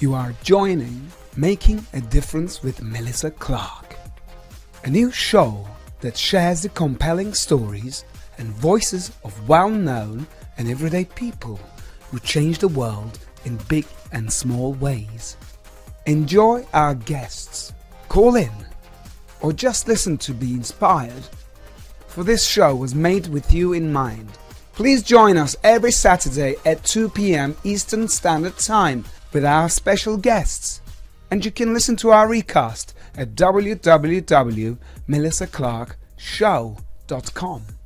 You are joining Making a Difference with Melissa Clark, a new show that shares the compelling stories and voices of well known and everyday people who change the world in big and small ways. Enjoy our guests, call in, or just listen to be inspired. For this show was made with you in mind. Please join us every Saturday at 2 p.m. Eastern Standard Time with our special guests. And you can listen to our recast at www.melissaclarkshow.com.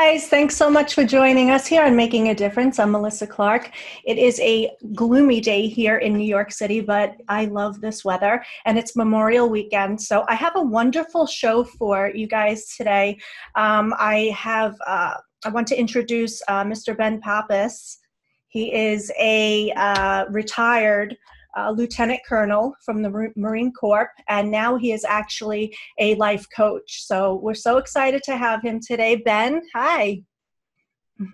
guys, thanks so much for joining us here on Making a Difference. I'm Melissa Clark. It is a gloomy day here in New York City, but I love this weather and it's Memorial Weekend. So I have a wonderful show for you guys today. Um, I have, uh, I want to introduce uh, Mr. Ben Pappas. He is a uh, retired uh, lieutenant colonel from the Marine Corps, and now he is actually a life coach. So we're so excited to have him today. Ben, hi.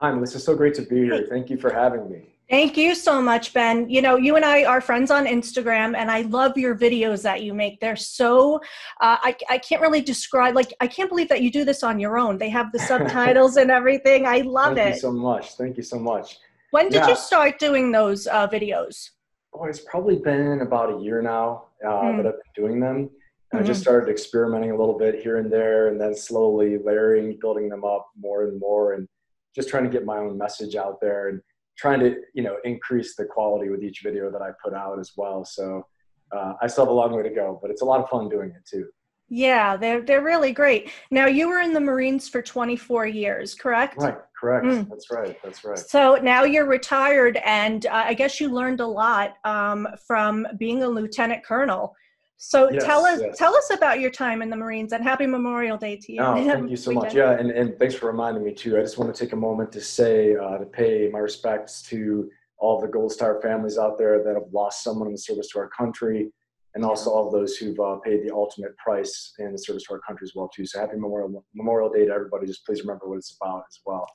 Hi, Melissa. So great to be here. Thank you for having me. Thank you so much, Ben. You know, you and I are friends on Instagram, and I love your videos that you make. They're so, uh, I, I can't really describe, like, I can't believe that you do this on your own. They have the subtitles and everything. I love Thank it. Thank you so much. Thank you so much. When did yeah. you start doing those uh, videos? Oh, it's probably been about a year now uh, mm. that I've been doing them. Mm-hmm. I just mm-hmm. started experimenting a little bit here and there, and then slowly layering, building them up more and more, and just trying to get my own message out there and trying to, you know, increase the quality with each video that I put out as well. So uh, I still have a long way to go, but it's a lot of fun doing it too. Yeah, they're they're really great. Now you were in the Marines for 24 years, correct? Right, correct. Mm. That's right. That's right. So now you're retired, and uh, I guess you learned a lot um, from being a lieutenant colonel. So yes, tell us yes. tell us about your time in the Marines and happy Memorial Day to you. Oh, thank you so much. Yeah, and, and thanks for reminding me too. I just want to take a moment to say uh, to pay my respects to all the Gold Star families out there that have lost someone in the service to our country and also all of those who've uh, paid the ultimate price in the service to our country as well too. So happy Memorial Memorial Day to everybody. Just please remember what it's about as well.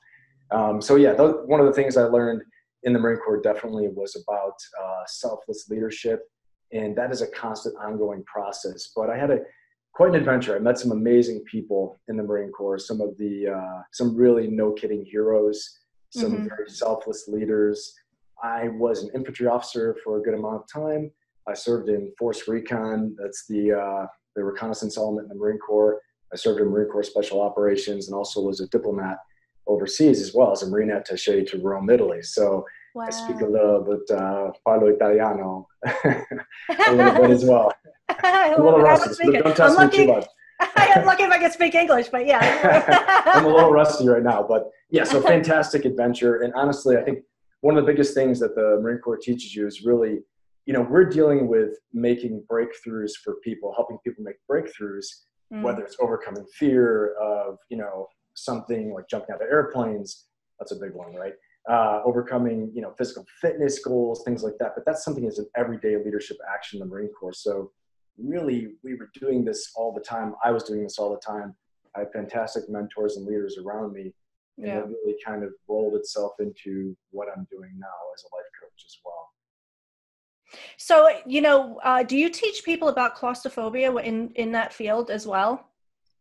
Um, so yeah, th- one of the things I learned in the Marine Corps definitely was about uh, selfless leadership, and that is a constant, ongoing process. But I had a quite an adventure. I met some amazing people in the Marine Corps. Some of the uh, some really no kidding heroes. Some mm-hmm. very selfless leaders. I was an infantry officer for a good amount of time I served in Force Recon. That's the uh, the reconnaissance element in the Marine Corps. I served in Marine Corps Special Operations and also was a diplomat overseas as well as a Marine attaché to Rome, Italy. So wow. I speak a little bit uh, parlo italiano a little bit as well. a little rusty, but don't test me too much. I'm lucky if I can speak English, but yeah. I'm a little rusty right now, but yeah, so fantastic adventure. And honestly, I think one of the biggest things that the Marine Corps teaches you is really you know we're dealing with making breakthroughs for people helping people make breakthroughs mm. whether it's overcoming fear of you know something like jumping out of airplanes that's a big one right? Uh, overcoming you know physical fitness goals things like that but that's something that's an everyday leadership action in the marine corps. So really we were doing this all the time. I was doing this all the time. I had fantastic mentors and leaders around me and yeah. it really kind of rolled itself into what i'm doing now as a life coach as well so, you know, uh, do you teach people about claustrophobia in in that field as well?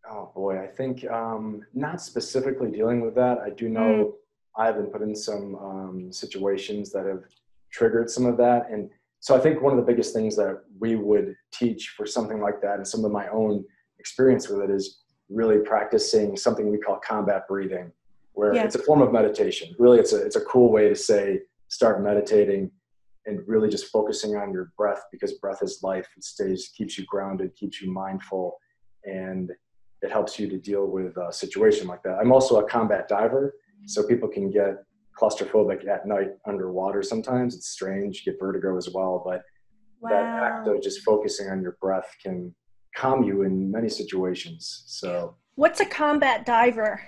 Oh boy, I think um, not specifically dealing with that. I do know mm. I've been put in some um, situations that have triggered some of that, and so I think one of the biggest things that we would teach for something like that, and some of my own experience with it, is really practicing something we call combat breathing, where yeah. it's a form of meditation. Really, it's a it's a cool way to say start meditating and really just focusing on your breath because breath is life. It stays, keeps you grounded, keeps you mindful, and it helps you to deal with a situation like that. I'm also a combat diver, so people can get claustrophobic at night underwater sometimes. It's strange, get vertigo as well, but wow. that act of just focusing on your breath can calm you in many situations. So, what's a combat diver?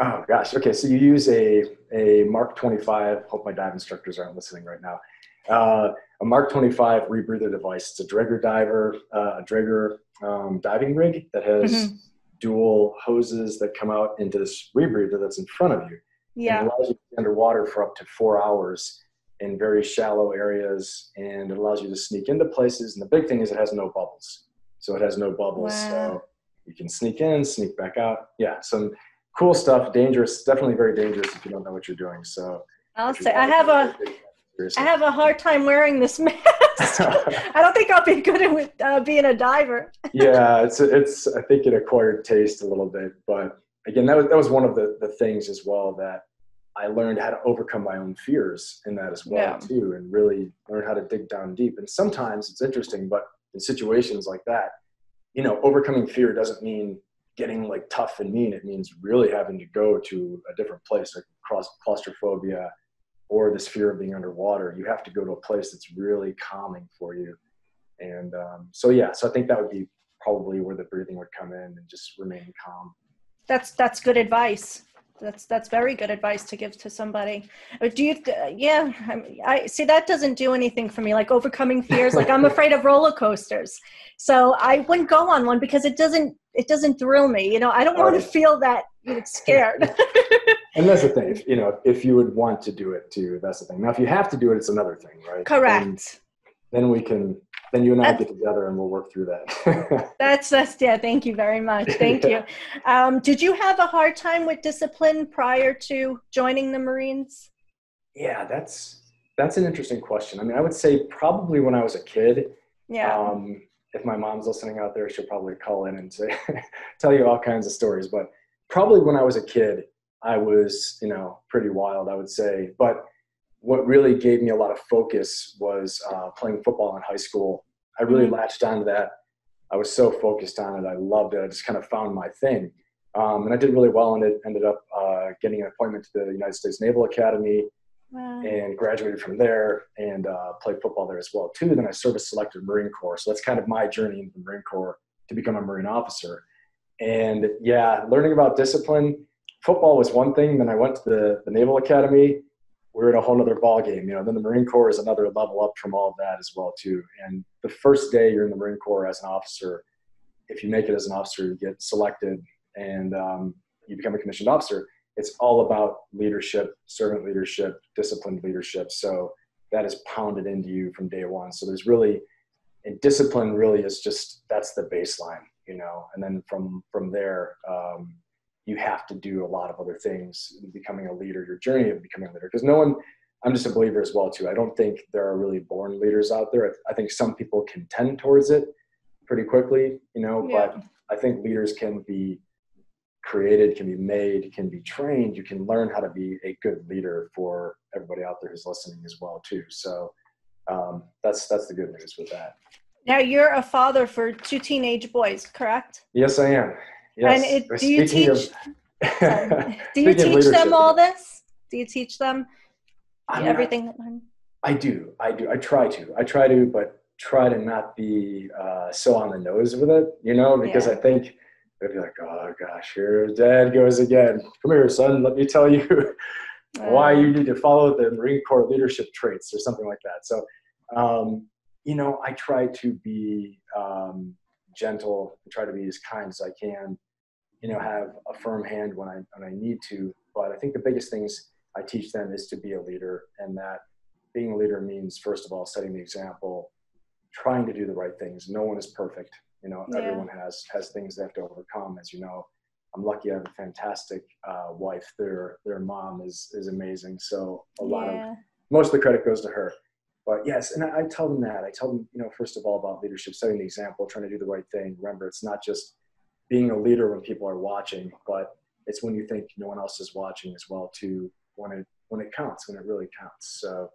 Oh gosh. Okay. So you use a a Mark 25. Hope my dive instructors aren't listening right now. Uh, a Mark 25 rebreather device. It's a Draeger diver, uh, a Draeger um, diving rig that has mm-hmm. dual hoses that come out into this rebreather that's in front of you. Yeah. it allows you to be underwater for up to four hours in very shallow areas, and it allows you to sneak into places. And the big thing is it has no bubbles, so it has no bubbles. Wow. So you can sneak in, sneak back out. Yeah, some cool stuff. Dangerous, definitely very dangerous if you don't know what you're doing. So I'll say I have a I have a hard time wearing this mask. I don't think I'll be good at uh, being a diver. yeah, it's it's I think it acquired taste a little bit, but again, that was that was one of the the things as well that I learned how to overcome my own fears in that as well yeah. too, and really learn how to dig down deep. And sometimes it's interesting, but in situations like that, you know, overcoming fear doesn't mean getting like tough and mean. It means really having to go to a different place, like cross claustrophobia or this fear of being underwater. You have to go to a place that's really calming for you. And um, so, yeah, so I think that would be probably where the breathing would come in and just remain calm. That's that's good advice that's that's very good advice to give to somebody do you yeah I, I see that doesn't do anything for me like overcoming fears like i'm afraid of roller coasters so i wouldn't go on one because it doesn't it doesn't thrill me you know i don't want to feel that scared and that's the thing if, you know if you would want to do it too that's the thing now if you have to do it it's another thing right correct and then we can then you and I get together and we'll work through that. that's that's yeah. Thank you very much. Thank yeah. you. Um, did you have a hard time with discipline prior to joining the Marines? Yeah, that's that's an interesting question. I mean, I would say probably when I was a kid. Yeah. Um, if my mom's listening out there, she'll probably call in and say, tell you all kinds of stories. But probably when I was a kid, I was, you know, pretty wild, I would say. But what really gave me a lot of focus was uh, playing football in high school. I really mm-hmm. latched onto that. I was so focused on it. I loved it. I just kind of found my thing. Um, and I did really well and it ended up uh, getting an appointment to the United States Naval Academy wow. and graduated from there and uh, played football there as well too. Then I service selected Marine Corps. So that's kind of my journey into the Marine Corps to become a Marine officer. And yeah, learning about discipline, football was one thing. Then I went to the, the Naval Academy we're in a whole other ball game. You know, then the Marine Corps is another level up from all of that as well too. And the first day you're in the Marine Corps as an officer, if you make it as an officer, you get selected and um, you become a commissioned officer. It's all about leadership, servant leadership, disciplined leadership. So that is pounded into you from day one. So there's really, and discipline really is just that's the baseline, you know. And then from from there, um, you have to do a lot of other things in becoming a leader, your journey of becoming a leader. Because no one, I'm just a believer as well too. I don't think there are really born leaders out there. I think some people can tend towards it pretty quickly, you know, yeah. but I think leaders can be created, can be made, can be trained. You can learn how to be a good leader for everybody out there who's listening as well too. So um, that's that's the good news with that. Now you're a father for two teenage boys, correct? Yes, I am. Yes. And it, do you teach? Of, do you teach them all this? Do you teach them I mean, everything? I, I do. I do. I try to. I try to, but try to not be uh, so on the nose with it. You know, because yeah. I think they'd be like, "Oh gosh, here Dad goes again. Come here, son. Let me tell you." why you need to follow the Marine Corps leadership traits or something like that. So, um, you know, I try to be um, gentle, try to be as kind as I can, you know, have a firm hand when I when I need to. But I think the biggest things I teach them is to be a leader, and that being a leader means first of all setting the example, trying to do the right things. No one is perfect. You know, yeah. everyone has has things they have to overcome. As you know, I'm lucky I have a fantastic uh, wife. Their their mom is is amazing. So a yeah. lot of most of the credit goes to her. But yes, and I, I tell them that. I tell them, you know, first of all about leadership, setting the example, trying to do the right thing. Remember, it's not just being a leader when people are watching, but it's when you think no one else is watching as well too. When it when it counts, when it really counts. So,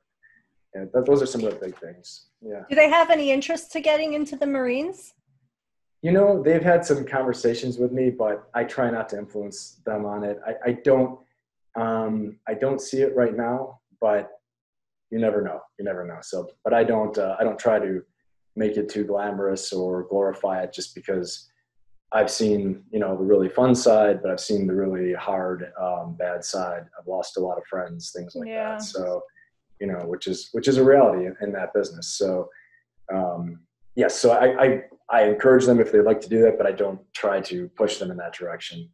yeah, that, those are some of the big things. Yeah. Do they have any interest to getting into the Marines? You know, they've had some conversations with me, but I try not to influence them on it. I, I don't. Um, I don't see it right now, but you never know. You never know. So, but I don't. Uh, I don't try to make it too glamorous or glorify it just because I've seen, you know, the really fun side, but I've seen the really hard, um, bad side. I've lost a lot of friends, things like yeah. that. So, you know, which is which is a reality in, in that business. So, um, yes, so I, I I encourage them if they'd like to do that, but I don't try to push them in that direction.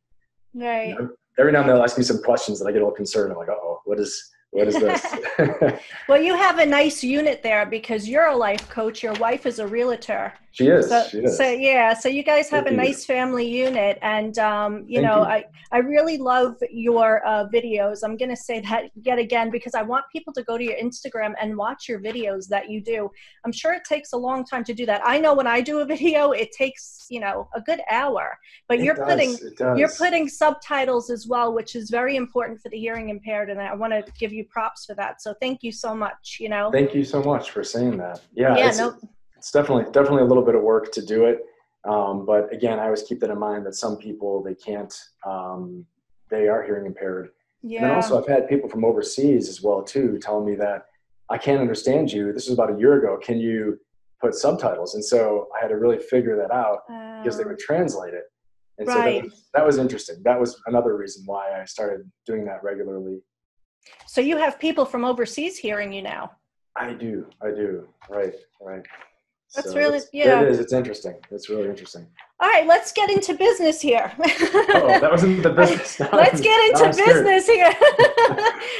Right. You know, every now and then they'll ask me some questions that I get a little concerned. I'm like, oh, what is what is this? well, you have a nice unit there because you're a life coach. Your wife is a realtor. She is. So, she is. so yeah, so you guys have a nice family unit, and um, you Thank know, you. I I really love your uh, videos. I'm gonna say that yet again because I want people to go to your Instagram and watch your videos that you do. I'm sure it takes a long time to do that. I know when I do a video, it takes you know a good hour, but It you're does, putting you're putting subtitles as well, which is very important for the hearing impaired, and I want to give you props for that. So thank you so much. You know, Thank you so much for saying that. Yeah, yeah, no, it's definitely definitely a little bit of work to do it. Um, but again, I always keep that in mind that some people they can't, um, they are hearing impaired. yeah, And also, I've had people from overseas as well too telling me that I can't understand you. This was about a year ago. Can you put subtitles? And so I had to really figure that out because they Um, would translate it. And so that was, that was interesting. That was another reason why I started doing that regularly. so you have people from overseas hearing you now. I do. I do. Right. Right. That's really- it's- yeah. It is. It's interesting. It's really interesting. All right, let's get into business here. Oh, that wasn't the business. Now let's get into I'm business here.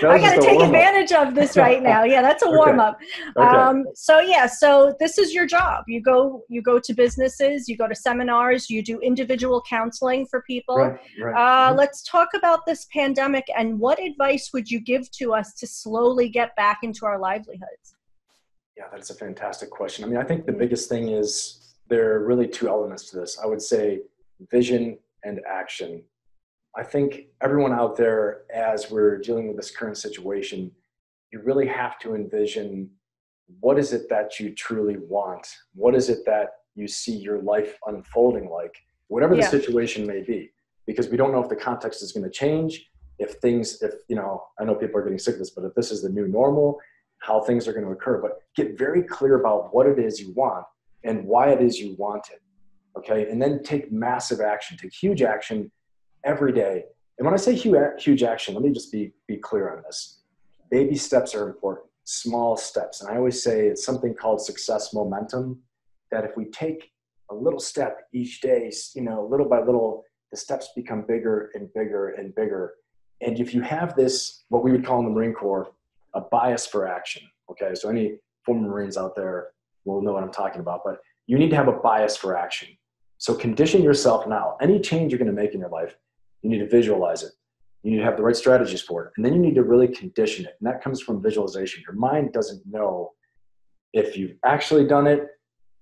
I got to take advantage of this right now. Yeah, that's a Okay. warm up. Okay. Um, so yeah, so this is your job. You go, you go to businesses, you go to seminars, you do individual counseling for people. right. Right. Uh, Mhm. let's talk about this pandemic and what advice would you give to us to slowly get back into our livelihoods? Yeah, that's a fantastic question. I mean, I think the Mhm. biggest thing is there are really two elements to this. I would say vision and action. I think everyone out there, as we're dealing with this current situation, you really have to envision what is it that you truly want? What is it that you see your life unfolding like? Whatever the Yeah. situation may be, because we don't know if the context is going to change, if things, if, you know, I know people are getting sick of this, but if this is the new normal, how things are going to occur. But get very clear about what it is you want and why it is you want it. Okay. And then take massive action, take huge action every day. And when I say huge, action, let me just be, be clear on this. Baby steps are important, small steps. And I always say it's something called success momentum that if we take a little step each day, you know, little by little, the steps become bigger and bigger and bigger. And if you have this, what we would call in the Marine Corps, a bias for action. Okay. So any former Marines out there will know what I'm talking about, but you need to have a bias for action. So condition yourself now. Any change you're going to make in your life, you need to visualize it. You need to have the right strategies for it. And then you need to really condition it. And that comes from visualization. Your mind doesn't know if you've actually done it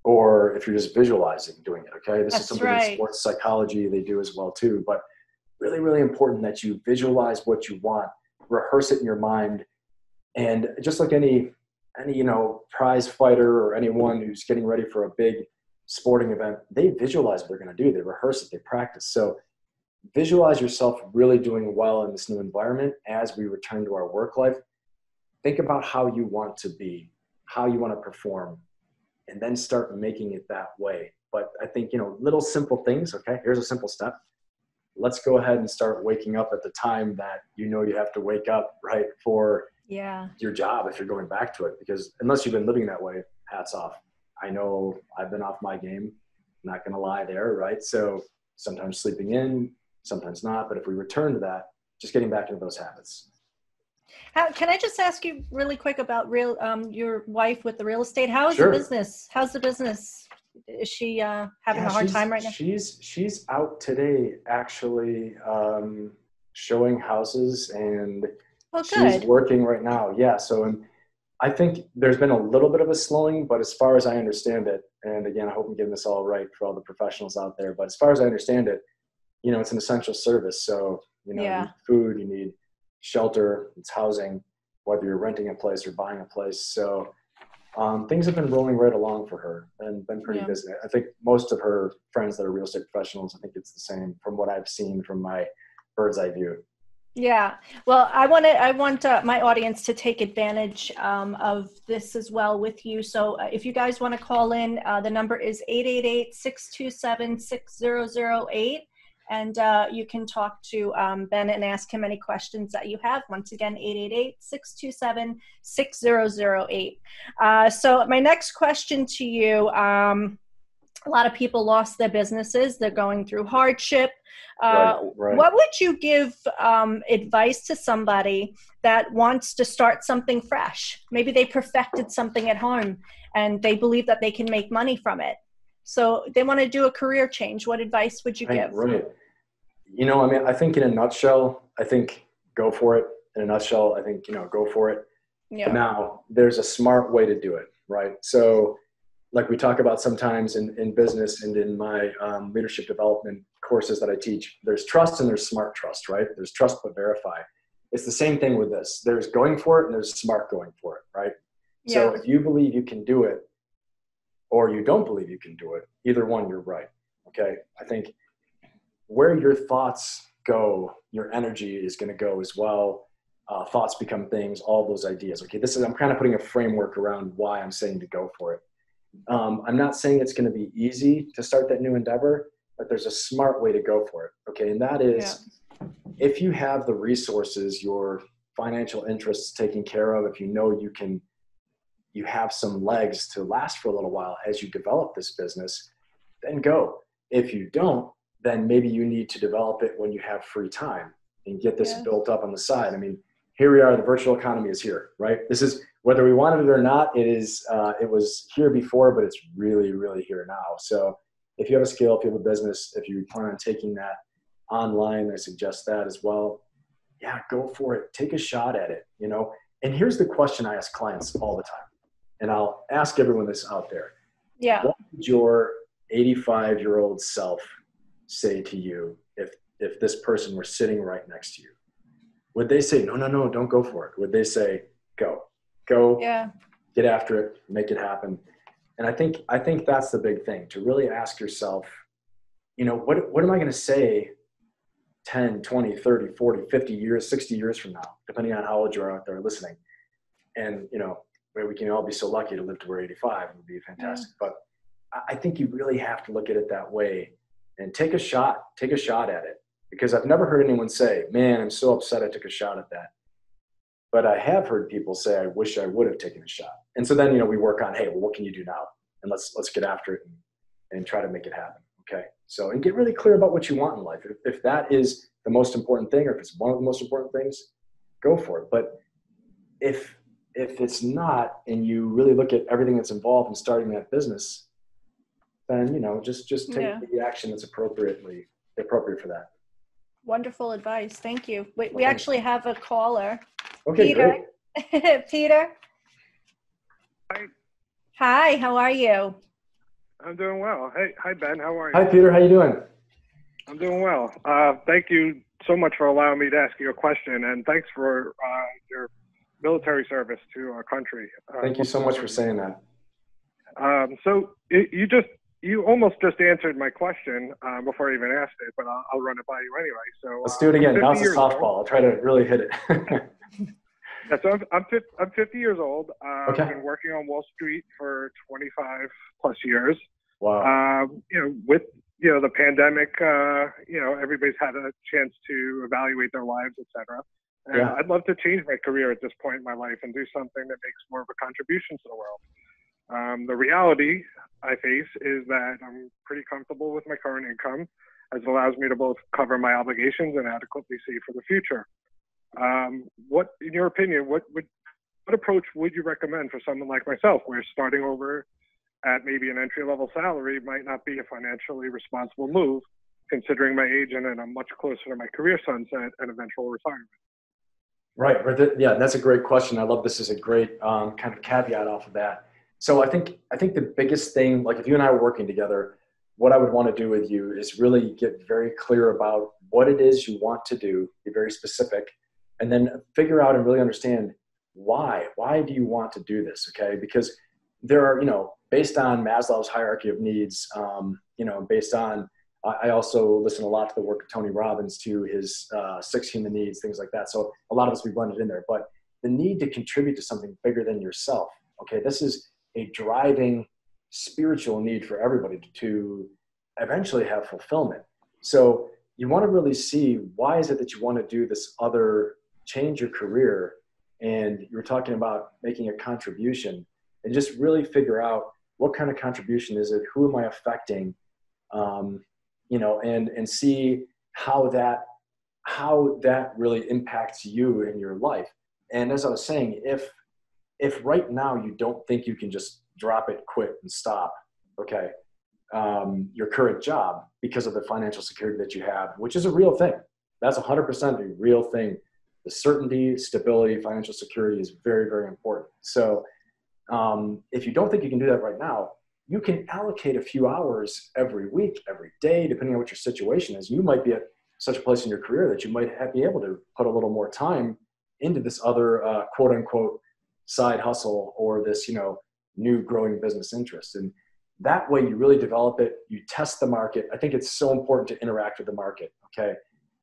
or if you're just visualizing doing it. Okay. This That's is something right. in sports psychology they do as well too. But really, really important that you visualize what you want, rehearse it in your mind. And just like any any, you know, prize fighter or anyone who's getting ready for a big sporting event, they visualize what they're going to do. They rehearse it, they practice. So visualize yourself really doing well in this new environment as we return to our work life. Think about how you want to be, how you want to perform, and then start making it that way. But I think, you know, little simple things, okay, here's a simple step. Let's go ahead and start waking up at the time that you know you have to wake up, right, for Yeah. your job if you're going back to it. Because unless you've been living that way, hats off. I know I've been off my game, not gonna lie there, right? So sometimes sleeping in, sometimes not. But if we return to that, just getting back into those habits. How, can I just ask you really quick about real um, your wife with the real estate? How is Sure. the business? How's the business? Is she uh, having Yeah, a hard time right now? She's she's out today actually um, showing houses and Well, she's working right now. Yeah. So um, I think there's been a little bit of a slowing, but as far as I understand it, and again, I hope I'm getting this all right for all the professionals out there, but as far as I understand it, you know, it's an essential service. So, you know, you Yeah. need food, you need shelter, it's housing, whether you're renting a place or buying a place. So um, things have been rolling right along for her and been pretty Yeah. busy. I think most of her friends that are real estate professionals, I think it's the same from what I've seen from my bird's eye view. Yeah. Well, I want to. I want uh, my audience to take advantage um, of this as well with you. So, uh, if you guys want to call in, uh, the number is 888-627-6008. And uh, you can talk to um, Ben and ask him any questions that you have. Once again, 888 627 6008. Uh, so, my next question to you um, a lot of people lost their businesses, they're going through hardship. Uh, right, right. What would you give um, advice to somebody that wants to start something fresh? Maybe they perfected something at home and they believe that they can make money from it. So they want to do a career change. What advice would you give? Right. You know, I mean, I think in a nutshell, I think go for it. In a nutshell, I think, you know, go for it. Yeah. Now, there's a smart way to do it, right? So, like we talk about sometimes in, in business and in my um, leadership development courses that I teach, there's trust and there's smart trust, right? There's trust but verify. It's the same thing with this. There's going for it and there's smart going for it, right? Yeah. So if you believe you can do it or you don't believe you can do it, either one, you're right. Okay. I think where your thoughts go, your energy is going to go as well. Uh, thoughts become things, all those ideas. Okay. This is, I'm kind of putting a framework around why I'm saying to go for it. Um, I'm not saying it's going to be easy to start that new endeavor, but there's a smart way to go for it. Okay. And that is yeah. if you have the resources, your financial interests taken care of, if you know you can you have some legs to last for a little while as you develop this business, then go. If you don't, then maybe you need to develop it when you have free time and get this yeah. built up on the side. I mean, here we are. The virtual economy is here, right? This is whether we wanted it or not. It is. Uh, it was here before, but it's really, really here now. So, if you have a skill, if you have a business, if you plan on taking that online, I suggest that as well. Yeah, go for it. Take a shot at it. You know. And here's the question I ask clients all the time and I'll ask everyone this out there. Yeah. What would your 85 year old self say to you if if this person were sitting right next to you? Would they say, no, no, no, don't go for it? Would they say, go, go, yeah. get after it, make it happen? And I think I think that's the big thing to really ask yourself, you know, what what am I going to say 10, 20, 30, 40, 50 years, 60 years from now, depending on how old you are out there listening. And, you know, we can all be so lucky to live to we're 85 would be fantastic. Yeah. But I think you really have to look at it that way and take a shot, take a shot at it. Because I've never heard anyone say, man, I'm so upset I took a shot at that. But I have heard people say, I wish I would have taken a shot. And so then, you know, we work on, hey, well, what can you do now? And let's, let's get after it and, and try to make it happen. Okay. So, and get really clear about what you want in life. If, if that is the most important thing, or if it's one of the most important things, go for it. But if if it's not and you really look at everything that's involved in starting that business then you know just just take yeah. the action that's appropriately appropriate for that wonderful advice thank you we, we actually have a caller okay peter. peter? Hi. Hi how are you? I'm doing well. Hey hi ben. How are you? Hi peter. How you doing? I'm doing well. Uh, thank you so much for allowing me to ask you a question and thanks for uh, your military service to our country. Uh, Thank you so much for saying that. Um, so it, you just you almost just answered my question uh, before I even asked it, but I'll, I'll, run it by you anyway. So let's do it again. Now it's a softball. I'll try to really hit it. yeah, so I'm I'm 50, I'm 50 years old. Uh, okay. I've been working on Wall Street for 25 plus years. Wow. Um, you know, with you know the pandemic, uh, you know everybody's had a chance to evaluate their lives, etc. And yeah. I'd love to change my career at this point in my life and do something that makes more of a contribution to the world. Um, the reality I face is that I'm pretty comfortable with my current income, as it allows me to both cover my obligations and adequately save for the future. Um, what, in your opinion, what would what approach would you recommend for someone like myself, where starting over at maybe an entry level salary might not be a financially responsible move, considering my age and then I'm much closer to my career sunset and eventual retirement? Right. Yeah, that's a great question. I love this as a great um, kind of caveat off of that. So I think I think the biggest thing, like if you and I are working together, what I would want to do with you is really get very clear about what it is you want to do, be very specific, and then figure out and really understand why. Why do you want to do this? Okay, because there are, you know, based on Maslow's hierarchy of needs, um, you know, based on I also listen a lot to the work of Tony Robbins, to his uh, six human needs, things like that. So a lot of us we blended in there, but the need to contribute to something bigger than yourself. Okay, this is a driving spiritual need for everybody to, eventually have fulfillment. So you want to really see why is it that you want to do this other change your career? And you were talking about making a contribution and just really figure out what kind of contribution is it? Who am i affecting? Um, you know and and see how that how that really impacts you in your life. And as i was saying if if right now you don't think you can just drop it quit and stop okay um, your current job because of the financial security that you have which is a real thing. That's 100% a real thing. The certainty stability financial security is very very important. So um, if you don't think you can do that right now you can allocate a few hours every week every day depending on what your situation is. You might be at such a place in your career that you might be able to put a little more time into this other uh, quote unquote side hustle or this you know new growing business interest. And that way you really develop it you test the market. I think it's so important to interact with the market okay?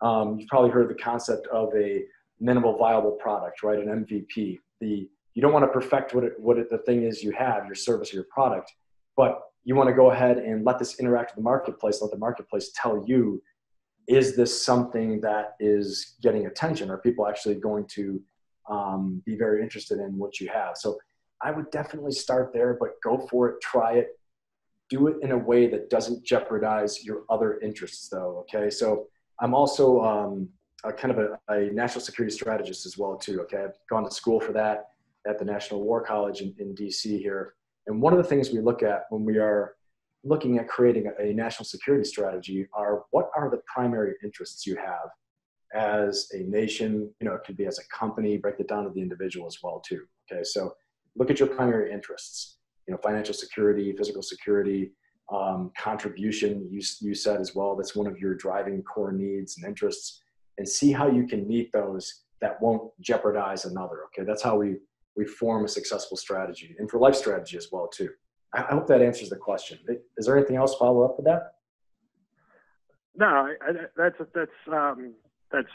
Um, you've probably heard the concept of a minimal viable product right? An mvp the you don't want to perfect what it, what it, the thing is you have your service or your product but you want to go ahead and let this interact with the marketplace let the marketplace tell you is this something that is getting attention? Are people actually going to um, be very interested in what you have. So i would definitely start there but go for it try it. Do it in a way that doesn't jeopardize your other interests though okay? So i'm also um, a kind of a, a, national security strategist as well too okay? I've gone to school for that at the national war college in, in dc here. And one of the things we look at when we are looking at creating a, a national security strategy are what are the primary interests you have as a nation you know it could be as a company break it down to the individual as well too okay? So look at your primary interests you know financial security physical security um, contribution you, you said as well that's one of your driving core needs and interests and see how you can meet those that won't jeopardize another okay? That's how we we form a successful strategy and for life strategy as well too. I hope that answers the question. Is there anything else follow up with that? No I, I, that's that's um, that's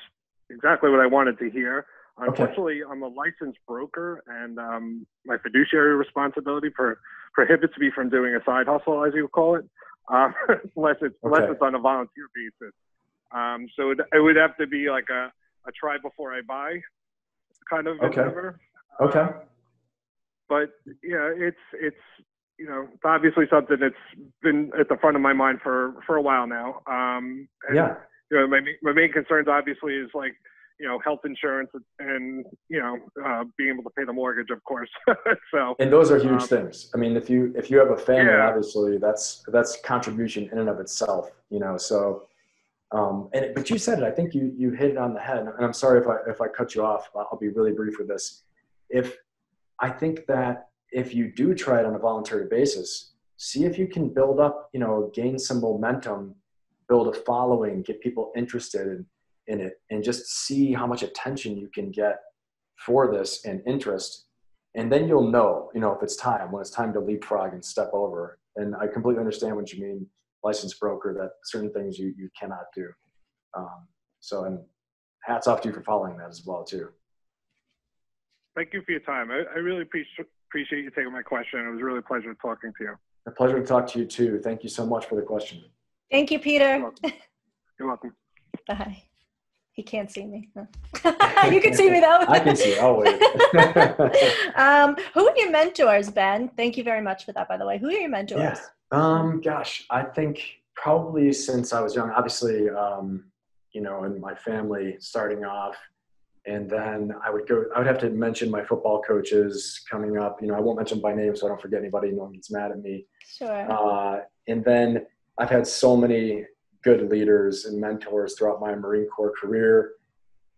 exactly what i wanted to hear unfortunately okay. i'm a licensed broker and um, my fiduciary responsibility for, prohibits me from doing a side hustle as you call it uh, unless it's okay. unless it's on a volunteer basis um, so it, it, would have to be like a, a try before i buy kind of okay. endeavor Okay. Um, but yeah, it's it's you know obviously something that's been at the front of my mind for for a while now. Um, yeah. You know, my my main concerns obviously is like you know health insurance and you know uh, being able to pay the mortgage, of course. so and those are huge um, things. I mean, if you if you have a family, yeah. obviously that's that's contribution in and of itself. You know, so. Um, and but you said it. I think you you hit it on the head. And I'm sorry if I if I cut you off. I'll be really brief with this if I think that if you do try it on a voluntary basis, see if you can build up, you know, gain some momentum, build a following, get people interested in, in it, and just see how much attention you can get for this and interest. And then you'll know, you know, if it's time, when it's time to leapfrog and step over. And I completely understand what you mean, licensed broker, that certain things you, you cannot do. Um, so, and hats off to you for following that as well, too thank you for your time. I, I really appreciate appreciate you taking my question. It was really a pleasure talking to you. A pleasure to talk to you too. Thank you so much for the question. Thank you, Peter. You're welcome. You're welcome. Bye. He can't see me. you can see me though. I can see. Oh wait. um, who are your mentors, Ben? Thank you very much for that. By the way, who are your mentors? Yeah. Um, gosh, I think probably since I was young. Obviously, um, you know, in my family, starting off, and then I would go. I would have to mention my football coaches coming up. You know, I won't mention by name so I don't forget anybody. No one gets mad at me. Sure. Uh, and then I've had so many good leaders and mentors throughout my Marine Corps career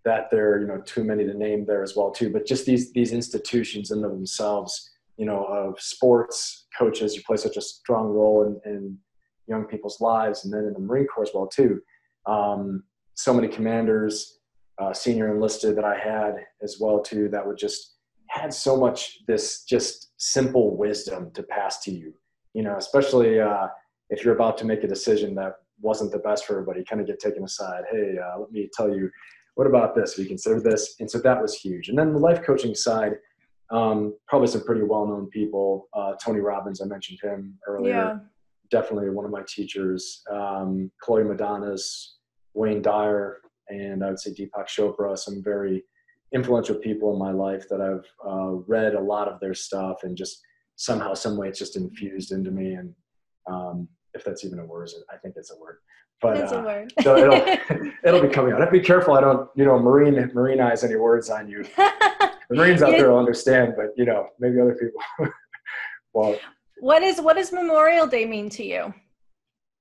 that there are you know too many to name there as well too. But just these these institutions in themselves, you know, of sports coaches, you play such a strong role in, in young people's lives, and then in the Marine Corps as well too. Um, so many commanders uh, senior enlisted that I had as well too that would just had so much this just simple wisdom to pass to you you know especially uh, if you're about to make a decision that wasn't the best for everybody kind of get taken aside. Hey uh, let me tell you what about this? We consider this. And so that was huge. And then the life coaching side um, probably some pretty well-known people uh, tony robbins i mentioned him earlier. Yeah. definitely one of my teachers. Um, chloe madanes Wayne Dyer, and I would say Deepak Chopra, some very influential people in my life that I've uh, read a lot of their stuff and just somehow, some way, it's just infused into me. And um, if that's even a word, I think it's a word. But it's uh, a word. so it'll, it'll be coming out. Be careful. I don't, you know, marine marinize any words on you. the Marines out there will understand, but you know, maybe other people. well, what is what does Memorial Day mean to you?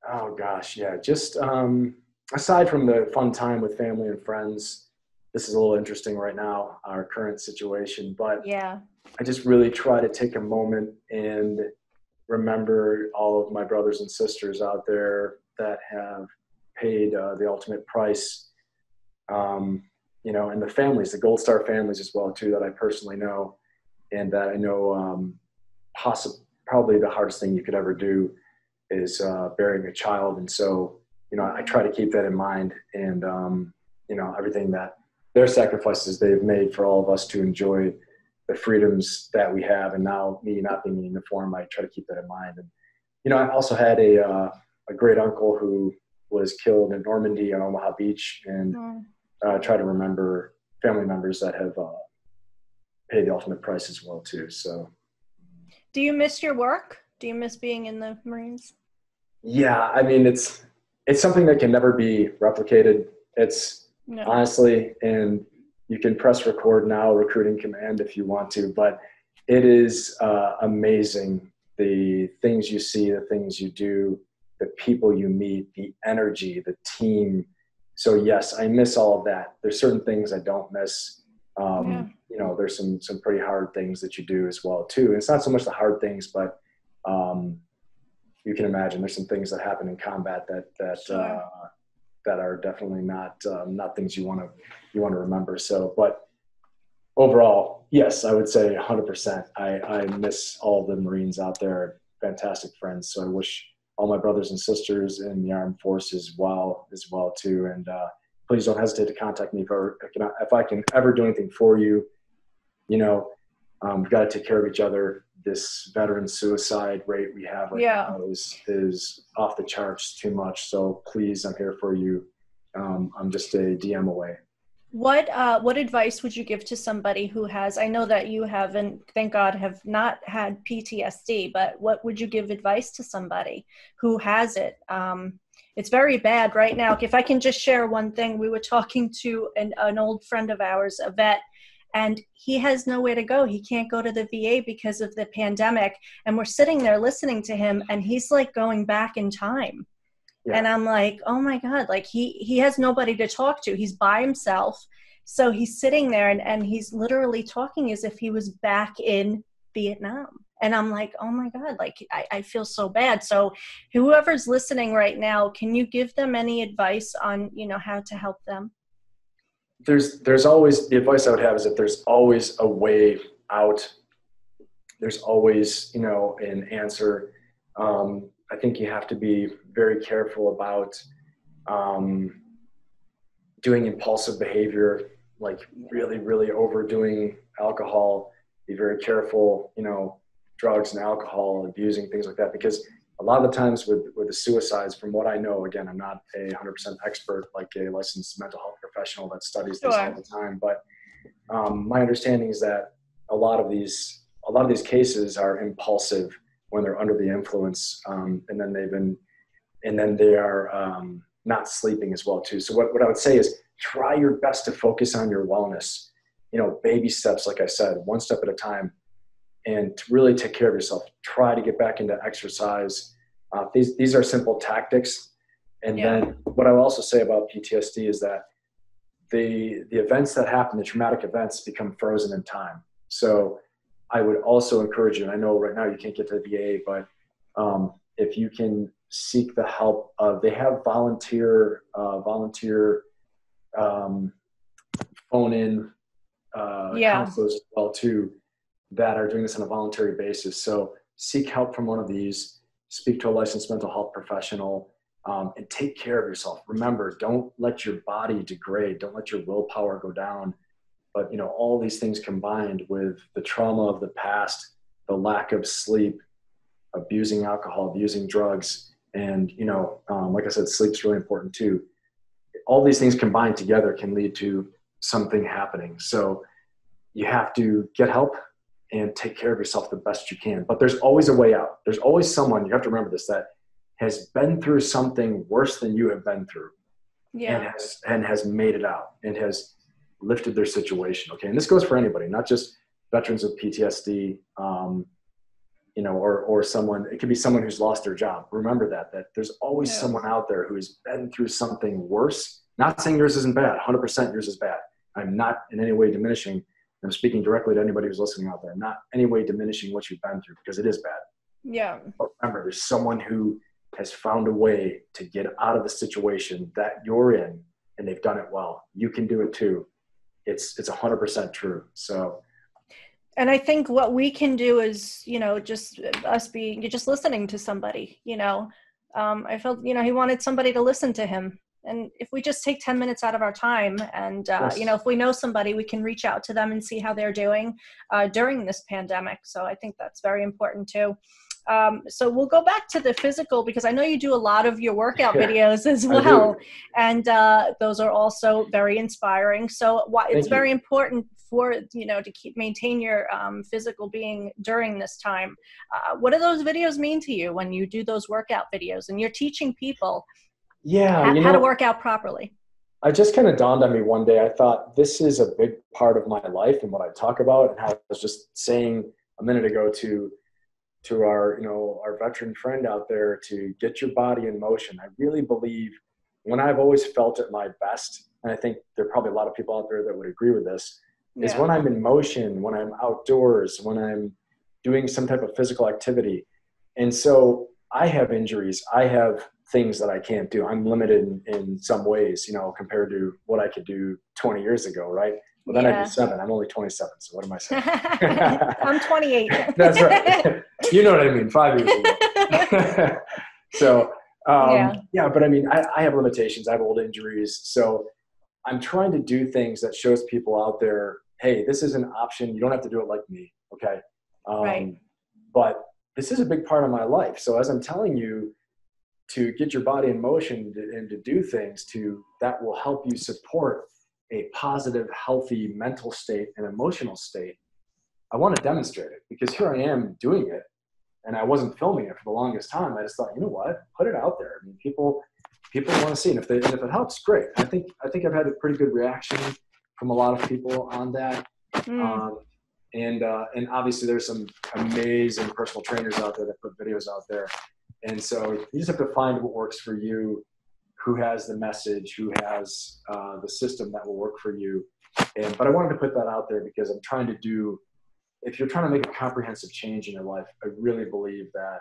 Oh gosh, yeah. Just um, aside from the fun time with family and friends, this is a little interesting right now, our current situation. But yeah, I just really try to take a moment and remember all of my brothers and sisters out there that have paid uh, the ultimate price. Um, you know, and the families, the Gold Star families as well too, that I personally know, and that I know um, possibly probably the hardest thing you could ever do is uh, burying a child. And so, you know, I try to keep that in mind, and um, you know, everything that their sacrifices they've made for all of us to enjoy the freedoms that we have, and now me not being in uniform, I try to keep that in mind. And you know, I also had a uh, a great uncle who was killed in Normandy on Omaha Beach, and mm. uh, try to remember family members that have uh, paid the ultimate price as well too. So, do you miss your work? Do you miss being in the Marines? Yeah, I mean it's it's something that can never be replicated. It's no. honestly, and you can press record now, recruiting command, if you want to, but it is uh, amazing the things you see, the things you do, the people you meet, the energy, the team. So yes, I miss all of that. There's certain things I don't miss. Um, yeah. You know, there's some some pretty hard things that you do as well too. And it's not so much the hard things, but um, you can imagine there's some things that happen in combat that that uh, that are definitely not um, not things you want to you want to remember. So, but overall, yes, I would say 100%. I, I miss all the Marines out there, fantastic friends. So I wish all my brothers and sisters in the armed forces well as well too. And uh, please don't hesitate to contact me if I, can, if I can ever do anything for you. You know, um, we've got to take care of each other. This veteran suicide rate we have right yeah. now is is off the charts too much. So please, I'm here for you. Um, I'm just a DM away. What uh, what advice would you give to somebody who has? I know that you haven't, thank God, have not had PTSD. But what would you give advice to somebody who has it? Um, it's very bad right now. If I can just share one thing, we were talking to an, an old friend of ours, a vet, and he has nowhere to go. He can't go to the VA because of the pandemic. And we're sitting there listening to him, and he's like going back in time yeah. and i'm like oh my god like he he has nobody to talk to he's by himself so he's sitting there and, and he's literally talking as if he was back in vietnam and i'm like oh my god like I, I feel so bad so whoever's listening right now can you give them any advice on you know how to help them there's there's always the advice i would have is that there's always a way out there's always you know an answer um, I think you have to be very careful about um, doing impulsive behavior, like really, really overdoing alcohol. Be very careful, you know, drugs and alcohol, abusing things like that, because a lot of the times with with the suicides, from what I know, again, I'm not a 100% expert like a licensed mental health professional that studies this sure. all the time, but um, my understanding is that a lot of these a lot of these cases are impulsive when they're under the influence, um, and then they've been, and then they are um, not sleeping as well too. So what, what I would say is try your best to focus on your wellness. You know, baby steps, like I said, one step at a time, and to really take care of yourself. Try to get back into exercise. Uh, these these are simple tactics. And yeah. then what I will also say about PTSD is that the the events that happen, the traumatic events, become frozen in time. So I would also encourage you, and I know right now you can't get to the VA, but um, if you can seek the help of, they have volunteer, uh, volunteer um, phone in uh, yeah. counselors as well too that are doing this on a voluntary basis. So seek help from one of these, speak to a licensed mental health professional, um, and take care of yourself. Remember, don't let your body degrade. Don't let your willpower go down but you know all these things combined with the trauma of the past the lack of sleep abusing alcohol abusing drugs and you know um, like i said sleep's really important too all these things combined together can lead to something happening. So you have to get help and take care of yourself the best you can. But there's always a way out. There's always someone, you have to remember this, that has been through something worse than you have been through. Yeah. And has and has made it out and has lifted their situation. Okay. And this goes for anybody, not just veterans with PTSD, um, you know, or or someone, it could be someone who's lost their job. Remember that, that there's always yeah. someone out there who's been through something worse. Not saying yours isn't bad, 100% yours is bad. I'm not in any way diminishing I'm speaking directly to anybody who's listening out there, not any way diminishing what you've been through because it is bad. Yeah. But remember, there's someone who has found a way to get out of the situation that you're in and they've done it well. You can do it too. It's it's 100% true. So and I think what we can do is, you know, just us being just listening to somebody, you know. Um, I felt, you know, he wanted somebody to listen to him and if we just take 10 minutes out of our time and uh, yes. you know if we know somebody we can reach out to them and see how they're doing uh, during this pandemic so i think that's very important too um, so we'll go back to the physical because i know you do a lot of your workout yeah, videos as well. And uh, those are also very inspiring. So why, it's very important for you know to keep maintain your um, physical being during this time. Uh, what do those videos mean to you when you do those workout videos? And you're teaching people yeah how, you know, how to work out properly. I just kind of dawned on me one day. I thought this is a big part of my life and what i talk about and how i was just saying a minute ago to to our you know our veteran friend out there to get your body in motion i really believe when i've always felt at my best and i think there are probably a lot of people out there that would agree with this yeah. is when i'm in motion when i'm outdoors when i'm doing some type of physical activity and so i have injuries i have things that I can't do. I'm limited in, in, some ways, you know, compared to what I could do 20 years ago, right? Well, then yeah. I'd be seven. I'm only 27. So what am I saying? I'm 28. That's right. you know what I mean? Five years ago. so, um, yeah. yeah, but I mean, I, I have limitations. I have old injuries. So I'm trying to do things that shows people out there, hey, this is an option. You don't have to do it like me. Okay. Um, right. But this is a big part of my life. So as I'm telling you, to get your body in motion and to do things to that will help you support a positive healthy mental state and emotional state i want to demonstrate it because here i am doing it and i wasn't filming it for the longest time. I just thought you know what? Put it out there. I mean people people want to see it. And if, they, and if it helps great. I think i think i've had a pretty good reaction from a lot of people on that. Mm. um, and uh, and obviously there's some amazing personal trainers out there that put videos out there. And so you just have to find what works for you, who has the message, who has uh, the system that will work for you. And but I wanted to put that out there because I'm trying to do. If you're trying to make a comprehensive change in your life, I really believe that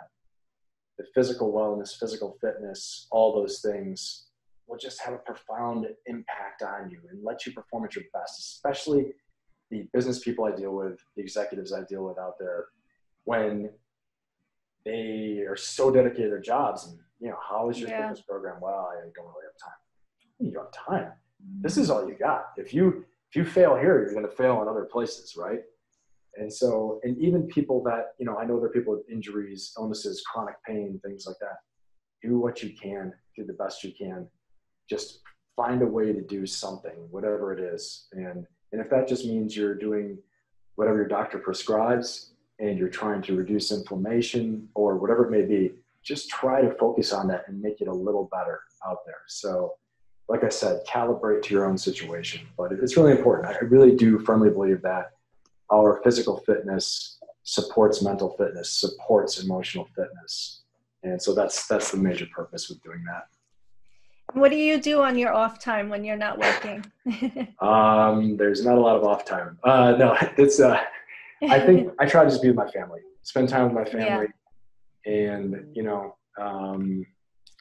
the physical wellness, physical fitness, all those things will just have a profound impact on you and let you perform at your best, especially the business people I deal with, the executives I deal with out there. When they are so dedicated to their jobs. And, you know, how is your yeah. fitness program? Well, I don't really have time. You don't have time. Mm-hmm. This is all you got. If you if you fail here, you're going to fail in other places, right? And so, and even people that you know, I know there are people with injuries, illnesses, chronic pain, things like that. Do what you can, do the best you can. Just find a way to do something, whatever it is. And and if that just means you're doing whatever your doctor prescribes, and you're trying to reduce inflammation or whatever it may be, just try to focus on that and make it a little better out there. So, like I said, calibrate to your own situation. But it's really important. I really do firmly believe that our physical fitness supports mental fitness, supports emotional fitness. And so that's that's the major purpose with doing that. What do you do on your off time when you're not working? um, there's not a lot of off time. Uh, no, it's uh, I think I try to just be with my family, spend time with my family, yeah. And you know, um,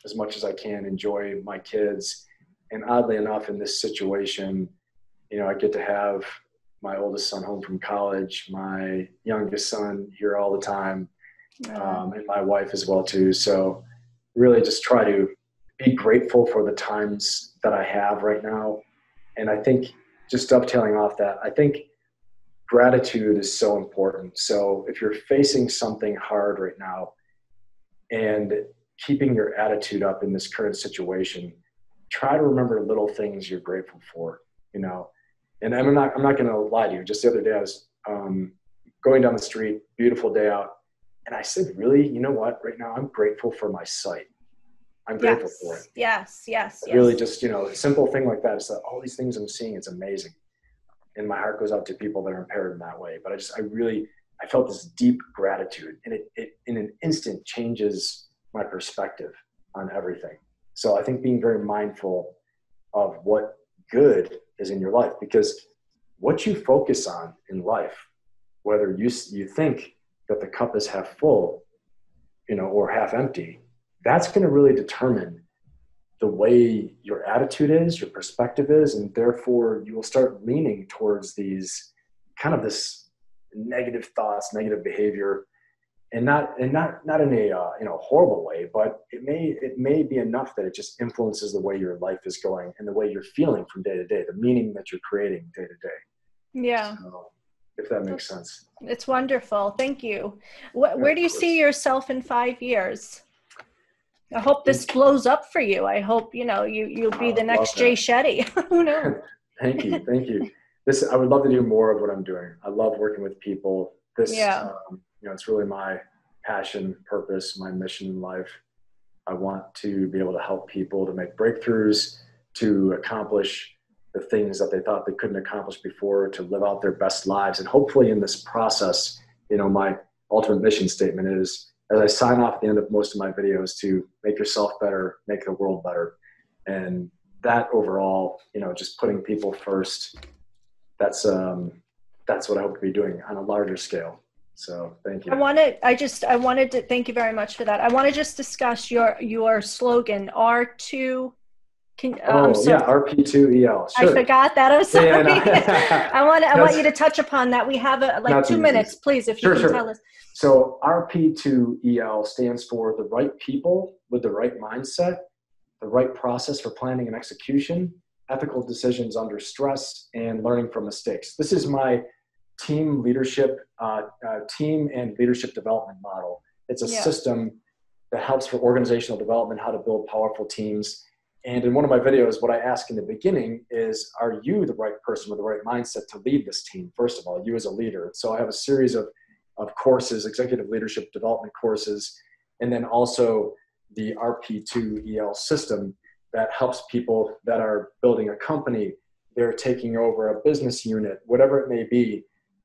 as much as I can, enjoy my kids. And oddly enough, in this situation, you know, I get to have my oldest son home from college, my youngest son here all the time, um, and my wife as well too. So, really, just try to be grateful for the times that I have right now. And I think just dovetailing off that, I think gratitude is so important. So if you're facing something hard right now and keeping your attitude up in this current situation, try to remember little things you're grateful for, you know. And I'm not I'm not gonna lie to you. Just the other day I was um, going down the street, beautiful day out, and I said, really, you know what? Right now I'm grateful for my sight. I'm grateful yes, for it. Yes, yes, yes. Really just, you know, a simple thing like that is that all these things I'm seeing, it's amazing. And my heart goes out to people that are impaired in that way. But I just I really I felt this deep gratitude and it, it in an instant changes my perspective on everything. So I think being very mindful of what good is in your life because what you focus on in life, whether you, you think that the cup is half full, you know, or half empty, that's going to really determine the way your attitude is, your perspective is, and therefore you will start leaning towards these kind of this negative thoughts, negative behavior, and not and not not in a uh, you know horrible way, but it may it may be enough that it just influences the way your life is going and the way you're feeling from day to day, the meaning that you're creating day to day. Yeah. So, if that makes sense. It's wonderful. Thank you. Wh- where do you see yourself in five years? I hope this blows up for you. I hope you know you you'll be Oh, the next Jay. Shetty. Who knows? thank you, thank you. This I would love to do more of what I'm doing. I love working with people. This, Yeah. um, you know, it's really my passion, purpose, my mission in life. I want to be able to help people to make breakthroughs, to accomplish the things that they thought they couldn't accomplish before, to live out their best lives, and hopefully in this process, you know, my ultimate mission statement is as I sign off at the end of most of my videos to make yourself better, make the world better. And that overall, you know, just putting people first, that's um that's what I hope to be doing on a larger scale. So thank you. I want to. I just. I wanted to. Thank you very much for that. I want to just discuss your your slogan. R two. Can oh so, yeah, RP2EL. Sure. I forgot that. I'm sorry. Yeah, no. I want. I want you to touch upon that. We have a, like two minutes, easy. please, if Sure, you can sure. tell us. So RP2EL stands for the right people with the right mindset, the right process for planning and execution, ethical decisions under stress, and learning from mistakes. This is my team leadership, uh, uh, team and leadership development model. It's a Yeah. system that helps for organizational development, how to build powerful teams. And in one of my videos, what I ask in the beginning is, are you the right person with the right mindset to lead this team? First of all, you as a leader. So I have a series of of courses, executive leadership development courses, and then also the RP2EL system that helps people that are building a company, they're taking over a business unit, whatever it may be,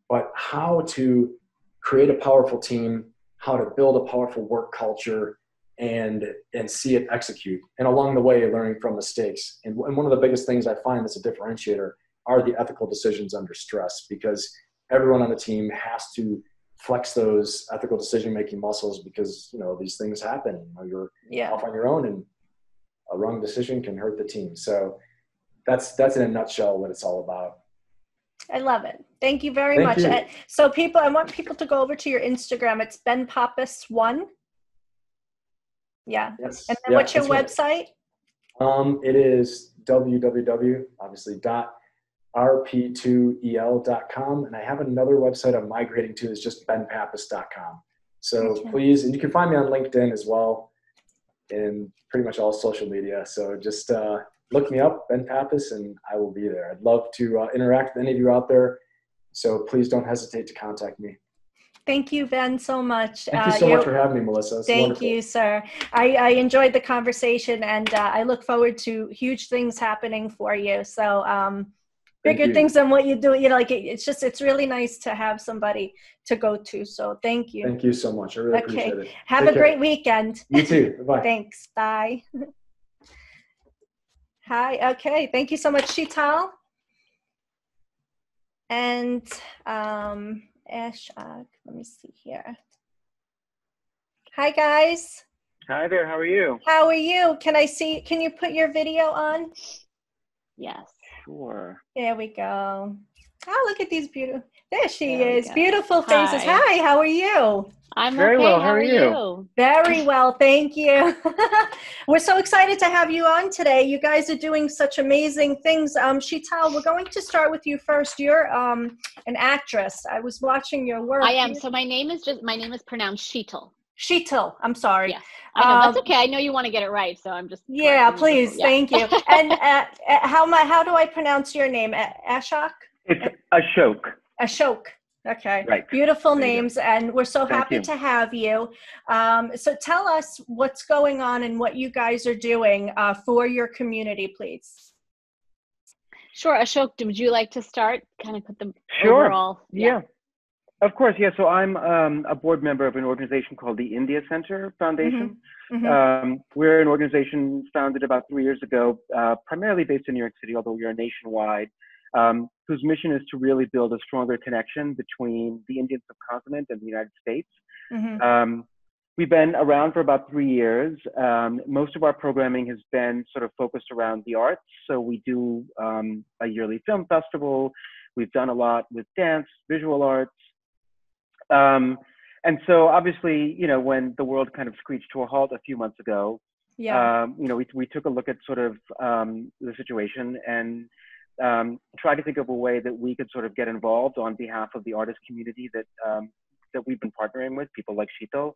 but how to create a powerful team, how to build a powerful work culture, and and see it execute. And along the way, learning from mistakes. And, and one of the biggest things I find that's a differentiator are the ethical decisions under stress, because everyone on the team has to flex those ethical decision making muscles because you know these things happen you know, you're Yeah. off on your own and a wrong decision can hurt the team so that's that's in a nutshell what it's all about I love it. Thank you very Thank much. you. Uh, So, people, I want people to go over to your Instagram. It's Ben Pappas one. Yeah. yes And then Yeah, what's your website? right. um it is www obviously dot rp2el.com and i have another website i'm migrating to is just benpappas.com so Okay. please and you can find me on linkedin as well and pretty much all social media so just uh, look me up ben pappas and i will be there i'd love to uh, interact with any of you out there so please don't hesitate to contact me Thank you, Ben, so much. thank you Uh, so you're- much for having me melissa It's Thank wonderful. you, sir. I, I enjoyed the conversation and uh, I look forward to huge things happening for you. So, um, bigger you. things than what you do. You know, like it, it's just, it's really nice to have somebody to go to. So, thank you. thank you so much i really Okay. appreciate it have Take a care. great weekend. you too bye Thanks. Bye. Hi. Okay. Thank you so much, Shital. And um, Ashok. Let me see here. Hi, guys. Hi there, how are you? How are you? Can I see? Can you put your video on? Yes. Sure. There we go. Oh, look at these beautiful. There she There we is. Beautiful faces. Hi. Hi. How are you? I'm Very okay. well, How, are you? Very well, thank you. we're so excited to have you on today. You guys are doing such amazing things. Um, Shital, we're going to start with you first. You're um, an actress. I was watching your work. I am. So my name is just my name is pronounced Sheetal. Sheetal. I'm sorry. Yeah. I know that's Um, okay. I know you want to get it right, so I'm just Yeah, please. yeah. Thank you. And uh, uh, how my how do I pronounce your name? Ashok? It's Ashok. Ashok. Okay. Right. Beautiful There names, and we're so Thank happy you. to have you. Um, so tell us what's going on and what you guys are doing uh, for your community, please. Sure, Ashok, would you like to start? Kind of put the Sure. overall. Yeah. Of course, yeah. So I'm um, a board member of an organization called the India Center Foundation. Mhm. Um, we're an organization founded about three years ago, uh, primarily based in New York City, although we are nationwide, um, whose mission is to really build a stronger connection between the Indian subcontinent and the United States. Mhm. Um, we've been around for about three years. Um, most of our programming has been sort of focused around the arts. So we do um, a yearly film festival. We've done a lot with dance, visual arts. Um, and so obviously, you know, when the world kind of screeched to a halt a few months ago, Yeah. um, you know, we, we took a look at sort of um, the situation and um, tried to think of a way that we could sort of get involved on behalf of the artist community that um, that we've been partnering with, people like Sheetal.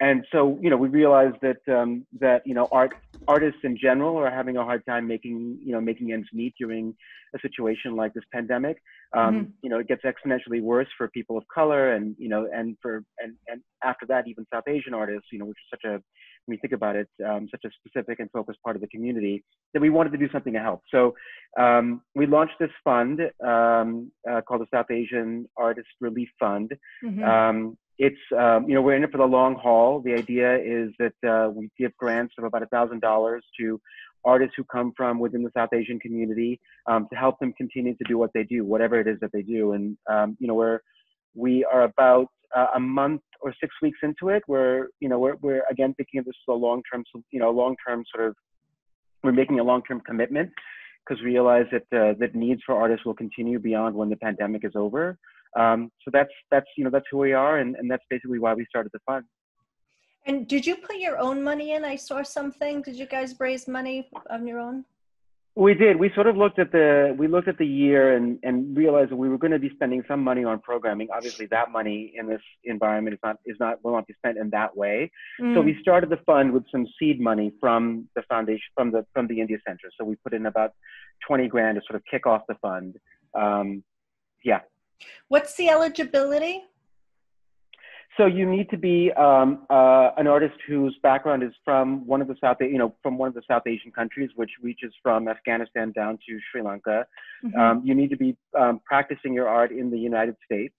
Um, and so, you know, we realized that um, that you know, art artists in general are having a hard time making you know making ends meet during a situation like this pandemic. Um, You know, it gets exponentially worse for people of color, and you know, and for and and after that, even South Asian artists. You know, which is such a when you think about it, um, such a specific and focused part of the community, that we wanted to do something to help. So um, we launched this fund um, uh, called the South Asian Artist Relief Fund. Mhm. It's um, you know we're in it for the long haul. The idea is that uh, we give grants of about thousand dollars to artists who come from within the South Asian community um, to help them continue to do what they do, whatever it is that they do. And um, you know we're we are about uh, a month or six weeks into it. We're you know we're we're again thinking of this as a long term you know long term sort of we're making a long term commitment because we realize that uh, that needs for artists will continue beyond when the pandemic is over. Um, so that's that's you know that's who we are, and, and that's basically why we started the fund. And did you put your own money in? I saw something. Did you guys raise money on your own? We did. We sort of looked at the we looked at the year and and realized that we were going to be spending some money on programming. Obviously, that money in this environment is not is not will not be spent in that way. So Mm. we started the fund with some seed money from the foundation from the from the India Center. So we put in about twenty grand to sort of kick off the fund. Um, yeah. What's the eligibility? So you need to be um, uh, an artist whose background is from one of the South, you know, from one of the South Asian countries, which reaches from Afghanistan down to Sri Lanka. Mhm. Um, you need to be um, practicing your art in the United States.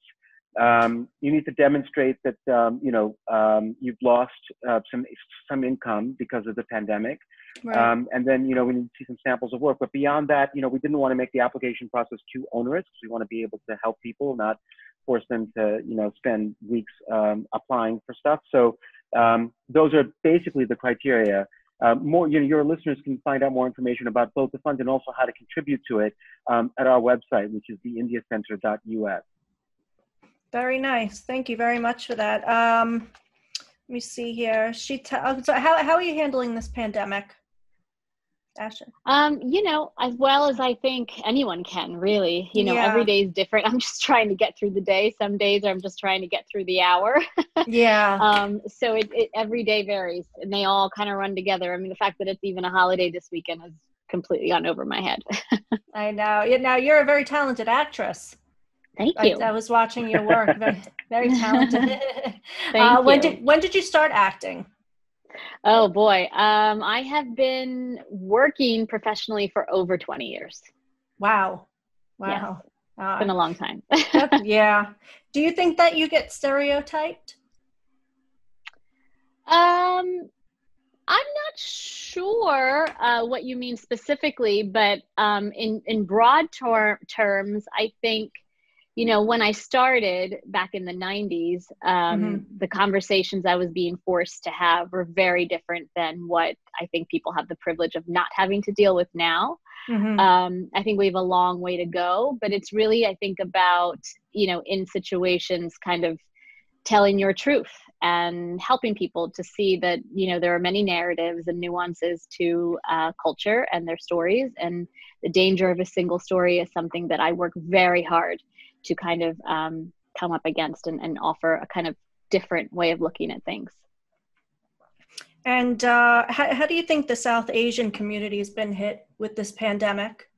Um, you need to demonstrate that um, you know um, you've lost uh, some some income because of the pandemic, Right. um, and then you know we need to see some samples of work. But beyond that, you know, we didn't want to make the application process too onerous. We want to be able to help people, not force them to you know spend weeks um, applying for stuff. So um, those are basically the criteria. Uh, more, you know, your listeners can find out more information about both the fund and also how to contribute to it um, at our website, which is theindiacenter.us. Very nice. Thank you very much for that. Um, let me see here. She t- oh, so how how are you handling this pandemic, Asha? Um, you know, as well as I think anyone can, really. You know, Yeah. every day is different. I'm just trying to get through the day. Some days I'm just trying to get through the hour. Yeah. um, so it, it every day varies, and they all kind of run together. I mean, the fact that it's even a holiday this weekend has completely gone over my head. I know. Yeah, Now you're a very talented actress. Thank you. I was watching your work. Very, very talented. Thank uh, when you. did when did you start acting? Oh boy, um, I have been working professionally for over 20 years. Wow. Wow. It's been a long time. Uh, yeah. Do you think that you get stereotyped? Um, I'm not sure uh, what you mean specifically, but um, in in broad ter- terms, I think you know when I started back in the '90s, um, the conversations I was being forced to have were very different than what I think people have the privilege of not having to deal with now. Mhm. Um, I think we have a long way to go, but it's really I think about you know in situations kind of telling your truth and helping people to see that you know there are many narratives and nuances to uh, culture and their stories and the danger of a single story is something that i work very hard to kind of um, come up against and, and offer a kind of different way of looking at things. And uh, how, how do you think the South Asian community has been hit with this pandemic?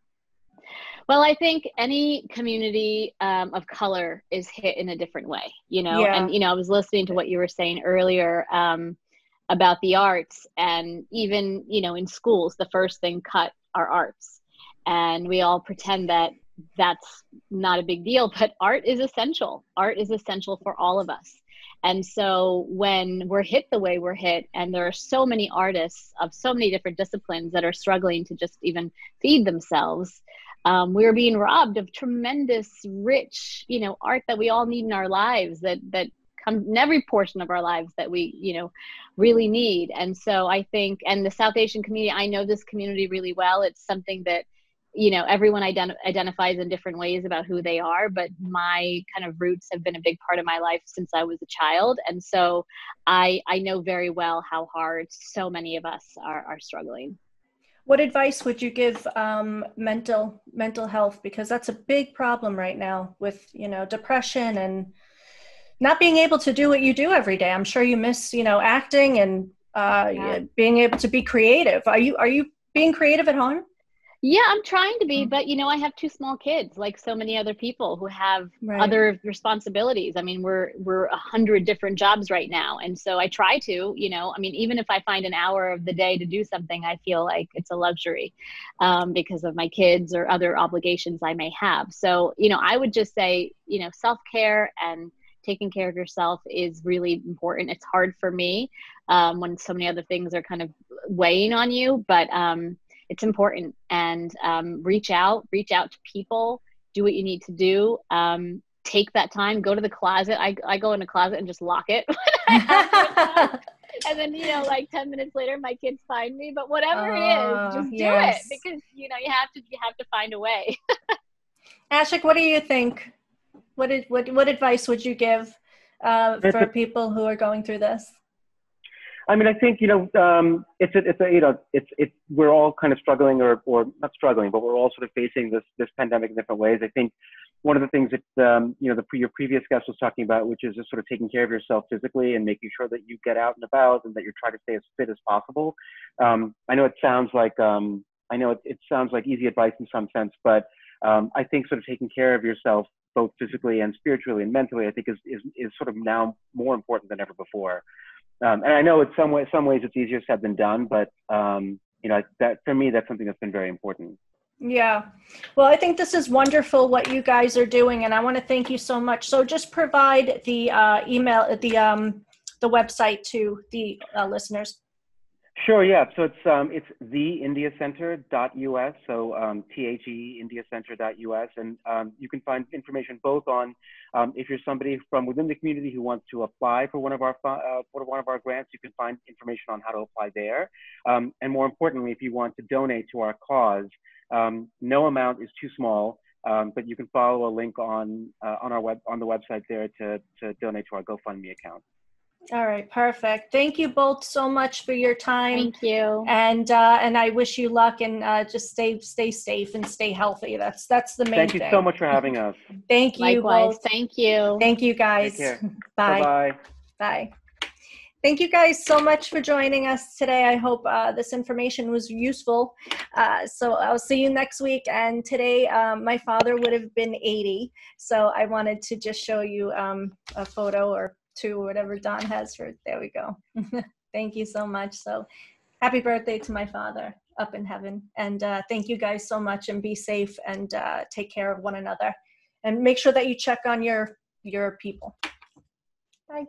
Well, I think any community um, of color is hit in a different way, you know. Yeah. And you know, I was listening to what you were saying earlier um, about the arts, and even you know, in schools, the first thing cut are arts, and we all pretend that that's not a big deal, but art is essential. Art is essential for all of us. And so when we're hit the way we're hit, and there are so many artists of so many different disciplines that are struggling to just even feed themselves, um, we're being robbed of tremendous, rich, you know, art that we all need in our lives that that come in every portion of our lives that we, you know, really need. And so I think, and the South Asian community, I know this community really well. It's something that you know everyone ident- identifies in different ways about who they are but my kind of roots have been a big part of my life since i was a child. And so i i know very well how hard so many of us are, are struggling. What advice would you give um, mental mental health? Because that's a big problem right now with you know depression and not being able to do what you do every day. I'm sure you miss you know acting and uh, Yeah. being able to be creative. Are you are you being creative at home yeah i'm trying to be Mm. but you know i have two small kids like so many other people who have Right. other responsibilities i mean we're we're a hundred different jobs right now and so i try to you know i mean even if i find an hour of the day to do something i feel like it's a luxury um, because of my kids or other obligations i may have so you know i would just say you know self-care and taking care of yourself is really important it's hard for me um, when so many other things are kind of weighing on you but um, it's important. And um, reach out reach out to people do what you need to do um, take that time go to the closet. I, I go in the closet and just lock it. When I have to go. and then you know like 10 minutes later my kids find me but whatever it Oh, is just yes. do it because you know you have to you have to find a way. Ashok what do you think? What, is, what what advice would you give uh, for people who are going through this I mean, I think you know, um, it's a, it's a, you know, it's it's we're all kind of struggling, or or not struggling, but we're all sort of facing this this pandemic in different ways. I think one of the things that um, you know the your previous guest was talking about, which is just sort of taking care of yourself physically and making sure that you get out and about and that you're trying to stay as fit as possible. Um, I know it sounds like um, I know it, it sounds like easy advice in some sense, but um, I think sort of taking care of yourself both physically and spiritually and mentally, I think is is is sort of now more important than ever before. Um, and I know in some way, some ways it's easier said than done, but um, you know that for me that's something that's been very important. Yeah. Well, I think this is wonderful what you guys are doing, and I want to thank you so much. So just provide the uh, email, the um, the website to the uh, listeners. Sure, yeah. So it's um, it's theindiacenter.us, so um, T-H-E indiacenter.us, and um, you can find information both on um, if you're somebody from within the community who wants to apply for one of our uh, for one of our grants, you can find information on how to apply there, um, and more importantly, if you want to donate to our cause, um, no amount is too small. Um, but you can follow a link on uh, on our web on the website there to to donate to our GoFundMe account. All right, perfect. Thank you both so much for your time, thank you and uh, and I wish you luck and uh, just stay stay safe and stay healthy. That's that's the main thing. Thank you thing. so much for having us. Thank you likewise both. thank you Thank you guys. Bye. Bye bye. Bye. Thank you guys so much for joining us today. I hope uh, this information was useful. Uh, so I'll see you next week. And today, um, my father would have been 80. So I wanted to just show you um, a photo or to whatever Don has for there we go. thank you so much. So happy birthday to my father up in heaven. And uh, thank you guys so much and be safe and uh, take care of one another and make sure that you check on your your people. Bye.